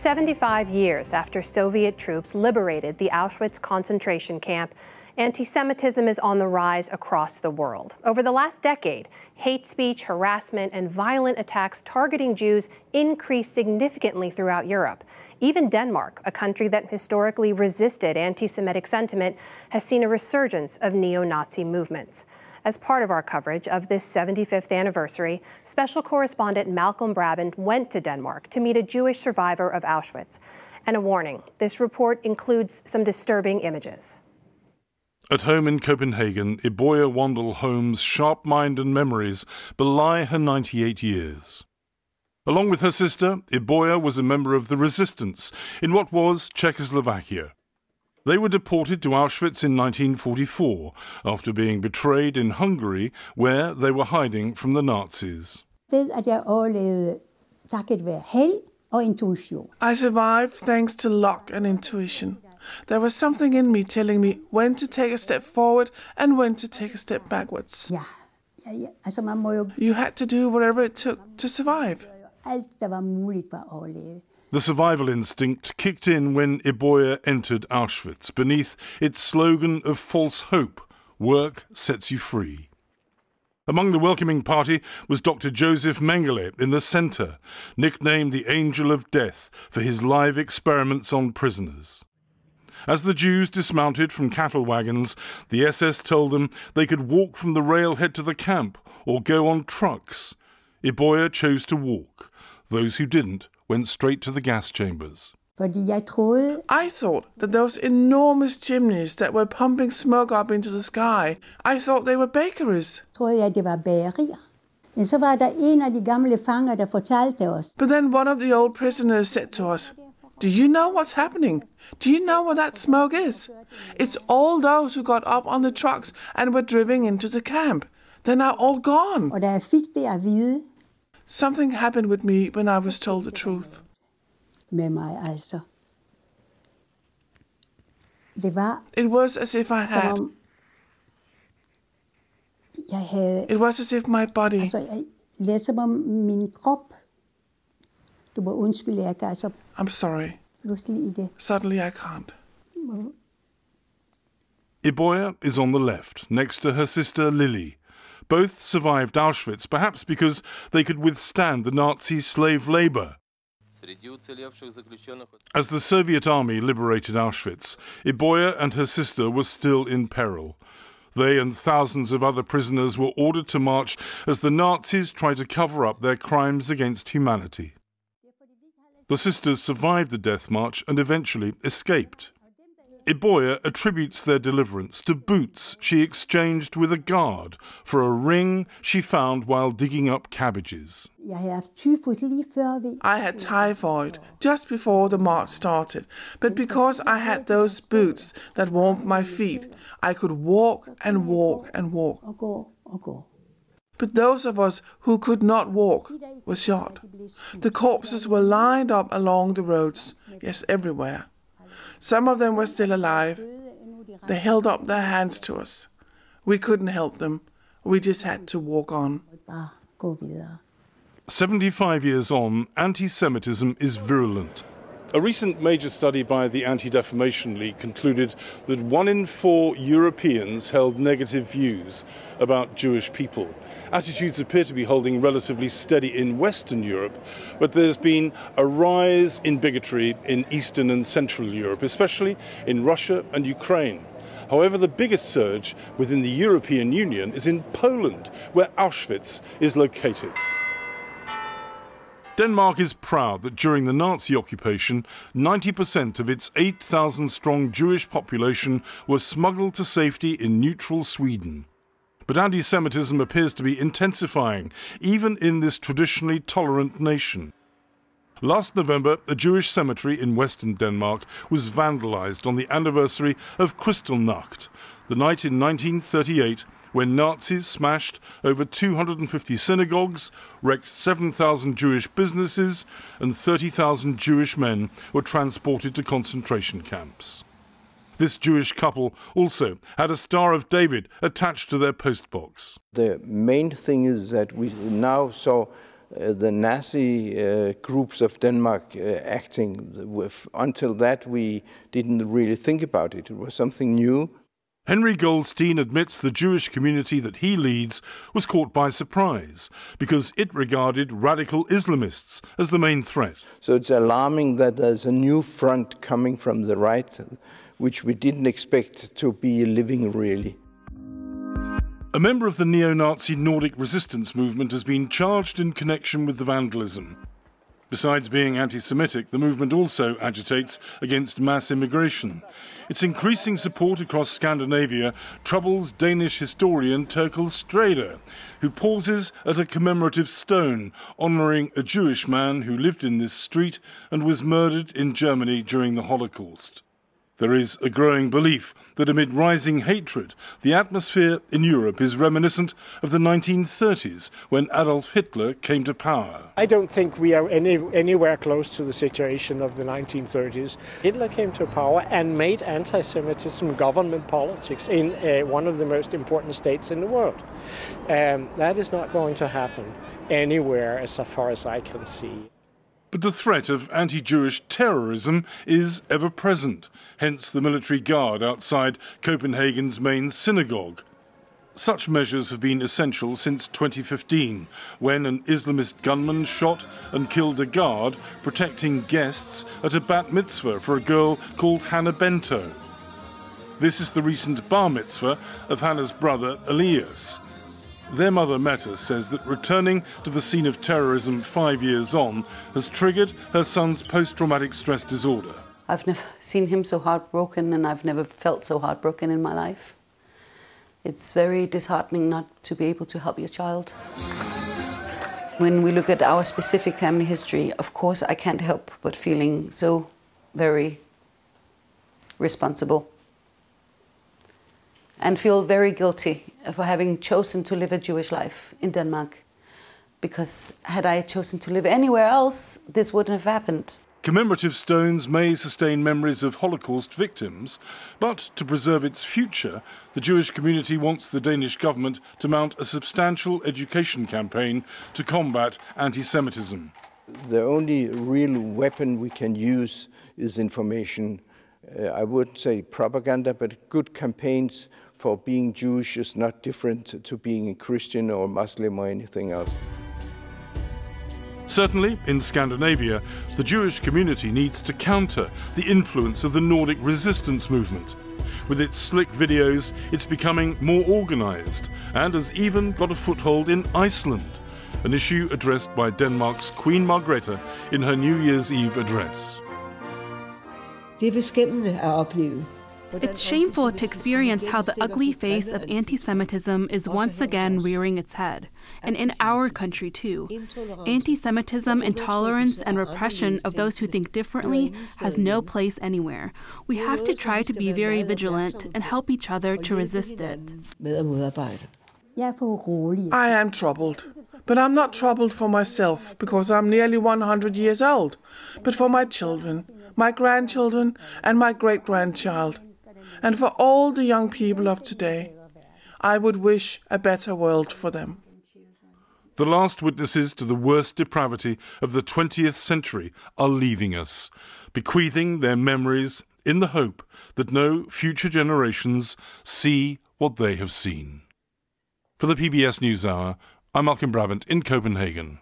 75 years after Soviet troops liberated the Auschwitz concentration camp, anti Semitism is on the rise across the world. Over the last decade, hate speech, harassment, and violent attacks targeting Jews increased significantly throughout Europe. Even Denmark, a country that historically resisted anti Semitic sentiment, has seen a resurgence of neo Nazi movements. As part of our coverage of this 75th anniversary, special correspondent Malcolm Brabant went to Denmark to meet a Jewish survivor of Auschwitz. And a warning this report includes some disturbing images. At home in Copenhagen, Iboya Wandall-Holm's sharp mind and memories belie her 98 years. Along with her sister, Iboya was a member of the resistance in what was Czechoslovakia. They were deported to Auschwitz in 1944 after being betrayed in Hungary, where they were hiding from the Nazis. I survived thanks to luck and intuition. There was something in me telling me when to take a step forward and when to take a step backwards. You had to do whatever it took to survive. The survival instinct kicked in when Iboya entered Auschwitz beneath its slogan of false hope work sets you free. Among the welcoming party was Dr. Josef Mengele in the centre, nicknamed the Angel of Death for his live experiments on prisoners. As the Jews dismounted from cattle wagons, the SS told them they could walk from the railhead to the camp or go on trucks. Iboya chose to walk. Those who didn't went straight to the gas chambers. I thought that those enormous chimneys that were pumping smoke up into the sky, I thought they were bakeries. But then one of the old prisoners said to us, Do you know what's happening? Do you know what that smoke is? It's all those who got up on the trucks and were driven into the camp. They're now all gone. Something happened with me when I was told the truth. Med mig altså. Det var It was as if I had. Som jeg havde It was as if my body. Altså, jeg, eh, lidt som om min krop. Du må undskylde, jeg kan altså. I'm sorry. Pludselig ikke. Suddenly I can't. Iboya is on the left, next to her sister Lily. Both survived Auschwitz, perhaps because they could withstand the Nazi slave labor. As the Soviet army liberated Auschwitz, Iboya and her sister were still in peril. They and thousands of other prisoners were ordered to march as the Nazis tried to cover up their crimes against humanity. The sisters survived the death march and eventually escaped. Iboya attributes their deliverance to boots she exchanged with a guard for a ring she found while digging up cabbages. I had typhoid just before the march started, but because I had those boots that warmed my feet, I could walk and walk and walk. But those of us who could not walk were shot. The corpses were lined up along the roads, yes, everywhere. Some of them were still alive. They held up their hands to us. We couldn't help them. We just had to walk on. 75 years on, anti Semitism is virulent. A recent major study by the Anti Defamation League concluded that one in four Europeans held negative views about Jewish people. Attitudes appear to be holding relatively steady in Western Europe, but there's been a rise in bigotry in Eastern and Central Europe, especially in Russia and Ukraine. However, the biggest surge within the European Union is in Poland, where Auschwitz is located. Denmark is proud that during the Nazi occupation, 90% of its 8,000 strong Jewish population was smuggled to safety in neutral Sweden. But anti Semitism appears to be intensifying, even in this traditionally tolerant nation. Last November, a Jewish cemetery in western Denmark was vandalized on the anniversary of Kristallnacht, the night in 1938 when Nazis smashed over 250 synagogues, wrecked 7,000 Jewish businesses, and 30,000 Jewish men were transported to concentration camps. This Jewish couple also had a Star of David attached to their postbox. The main thing is that we now saw uh, the Nazi uh, groups of Denmark uh, acting. With, until that, we didn't really think about it. It was something new. Henri Goldstein admits the Jewish community that he leads was caught by surprise because it regarded radical Islamists as the main threat. So it's alarming that there's a new front coming from the right, which we didn't expect to be living really. A member of the neo Nazi Nordic resistance movement has been charged in connection with the vandalism. Besides being anti Semitic, the movement also agitates against mass immigration. Its increasing support across Scandinavia troubles Danish historian Therkel Stræde, who pauses at a commemorative stone honouring a Jewish man who lived in this street and was murdered in Germany during the Holocaust. There is a growing belief that amid rising hatred, the atmosphere in Europe is reminiscent of the 1930s when Adolf Hitler came to power. I don't think we are any, anywhere close to the situation of the 1930s. Hitler came to power and made anti Semitism government politics in uh, one of the most important states in the world. Um, that is not going to happen anywhere as far as I can see. But the threat of anti Jewish terrorism is ever present, hence the military guard outside Copenhagen's main synagogue. Such measures have been essential since 2015, when an Islamist gunman shot and killed a guard protecting guests at a bat mitzvah for a girl called Hannah Bento. This is the recent bar mitzvah of Hannah's brother Elias. Their mother Meta says that returning to the scene of terrorism five years on has triggered her son's post traumatic stress disorder. I've never seen him so heartbroken, and I've never felt so heartbroken in my life. It's very disheartening not to be able to help your child. When we look at our specific family history, of course, I can't help but feeling so very responsible and feel very guilty for having chosen to live a Jewish life in Denmark. Because had I chosen to live anywhere else, this wouldn't have happened. Commemorative stones may sustain memories of Holocaust victims, but to preserve its future, the Jewish community wants the Danish government to mount a substantial education campaign to combat anti Semitism. The only real weapon we can use is information. Uh, I wouldn't say propaganda, but good campaigns for being Jewish is not different to being a Christian or Muslim or anything else. Certainly, in Scandinavia, the Jewish community needs to counter the influence of the Nordic resistance movement. With its slick videos, it's becoming more organized and has even got a foothold in Iceland, an issue addressed by Denmark's Queen Margrethe in her New Year's Eve address. Det er beskæmmende at opleve, it's shameful to experience how the ugly face of anti Semitism is once again rearing its head. And in our country, too. Anti Semitism, intolerance, and repression of those who think differently has no place anywhere. We have to try to be very vigilant and help each other to resist it. I am troubled. But I'm not troubled for myself because I'm nearly 100 years old, but for my children, my grandchildren, and my great grandchild and for all the young people of today. I would wish a better world for them. The last witnesses to the worst depravity of the 20th century are leaving us, bequeathing their memories in the hope that no future generations see what they have seen. For the PBS NewsHour, I'm Malcolm Brabant in Copenhagen.